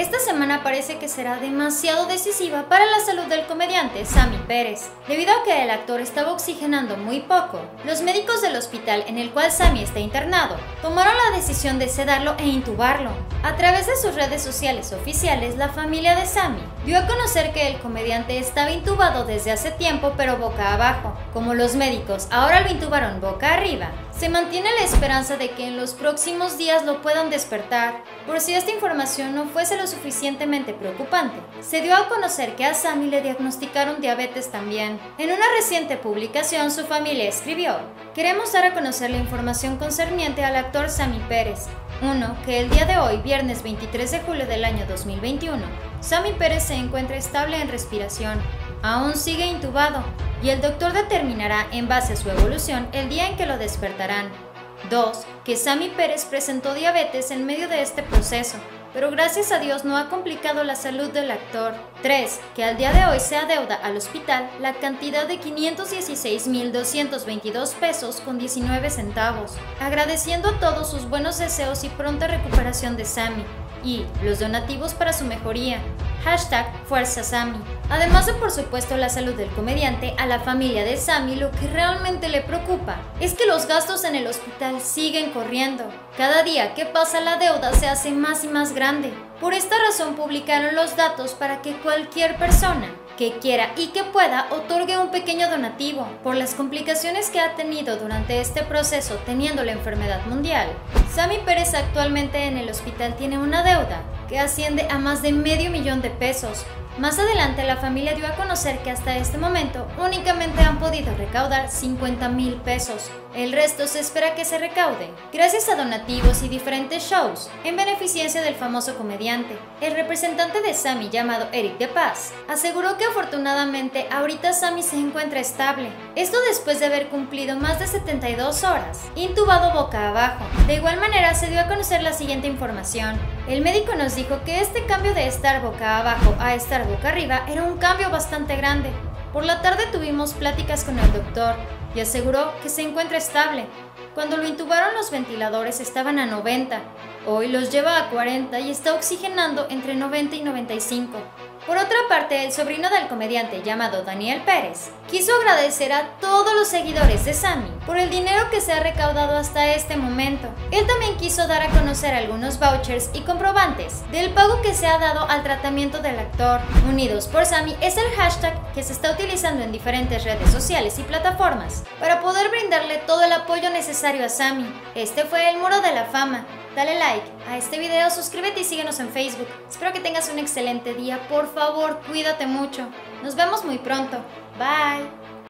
esta semana parece que será demasiado decisiva para la salud del comediante Sammy Pérez. Debido a que el actor estaba oxigenando muy poco, los médicos del hospital en el cual Sammy está internado tomaron la decisión de sedarlo e intubarlo. A través de sus redes sociales oficiales, la familia de Sammy dio a conocer que el comediante estaba intubado desde hace tiempo pero boca abajo. Como los médicos ahora lo intubaron boca arriba, se mantiene la esperanza de que en los próximos días lo puedan despertar. Por si esta información no fuese lo suficientemente preocupante, se dio a conocer que a Sammy le diagnosticaron diabetes también. En una reciente publicación, su familia escribió: Queremos dar a conocer la información concerniente al actor Sammy Pérez. 1. Que el día de hoy, viernes 23 de julio del año 2021, Sammy Pérez se encuentra estable en respiración. Aún sigue intubado y el doctor determinará en base a su evolución el día en que lo despertarán. 2. Que Sammy Pérez presentó diabetes en medio de este proceso, pero gracias a Dios no ha complicado la salud del actor. 3. Que al día de hoy se adeuda al hospital la cantidad de 516.222 pesos con 19 centavos, agradeciendo todos sus buenos deseos y pronta recuperación de Sammy y los donativos para su mejoría. Hashtag Fuerza Sammy. Además de por supuesto la salud del comediante, a la familia de Sammy lo que realmente le preocupa es que los gastos en el hospital siguen corriendo. Cada día que pasa la deuda se hace más y más grande. Por esta razón publicaron los datos para que cualquier persona que quiera y que pueda otorgue un pequeño donativo por las complicaciones que ha tenido durante este proceso teniendo la enfermedad mundial. Sammy Pérez actualmente en el hospital tiene una deuda que asciende a más de medio millón de pesos, más adelante la familia dio a conocer que hasta este momento únicamente han podido recaudar 50 mil pesos. El resto se espera que se recaude gracias a donativos y diferentes shows en beneficencia del famoso comediante. El representante de Sammy llamado Eric de Paz aseguró que afortunadamente ahorita Sammy se encuentra estable. Esto después de haber cumplido más de 72 horas, intubado boca abajo. De igual manera se dio a conocer la siguiente información. El médico nos dijo que este cambio de estar boca abajo a estar boca arriba era un cambio bastante grande. Por la tarde tuvimos pláticas con el doctor y aseguró que se encuentra estable. Cuando lo intubaron los ventiladores estaban a 90, hoy los lleva a 40 y está oxigenando entre 90 y 95. Por otra parte, el sobrino del comediante llamado Daniel Pérez quiso agradecer a todos los seguidores de Sammy por el dinero que se ha recaudado hasta este momento. Él también quiso dar a conocer algunos vouchers y comprobantes del pago que se ha dado al tratamiento del actor. Unidos por Sammy es el hashtag que se está utilizando en diferentes redes sociales y plataformas para poder brindarle todo el apoyo necesario a Sammy. Este fue el muro de la fama Dale like a este video, suscríbete y síguenos en Facebook. Espero que tengas un excelente día. Por favor, cuídate mucho. Nos vemos muy pronto. Bye.